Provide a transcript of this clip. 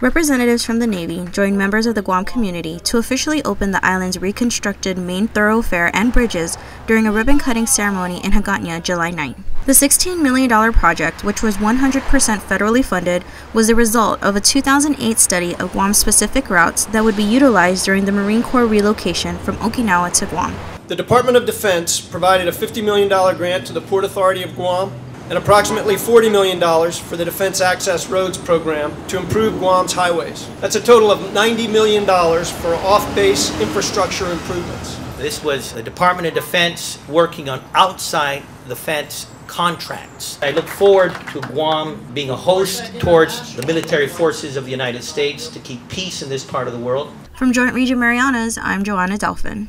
Representatives from the Navy joined members of the Guam community to officially open the island's reconstructed main thoroughfare and bridges during a ribbon cutting ceremony in Hagåtña July 9. The $16 million project, which was 100% federally funded, was the result of a 2008 study of Guam specific routes that would be utilized during the Marine Corps relocation from Okinawa to Guam. The Department of Defense provided a $50 million grant to the Port Authority of Guam and approximately $40 million for the Defense Access Roads program to improve Guam's highways. That's a total of $90 million for off-base infrastructure improvements. This was the Department of Defense working on outside the fence contracts. I look forward to Guam being a host towards the military forces of the United States to keep peace in this part of the world. From Joint Region Marianas, I'm Joanna Delphin.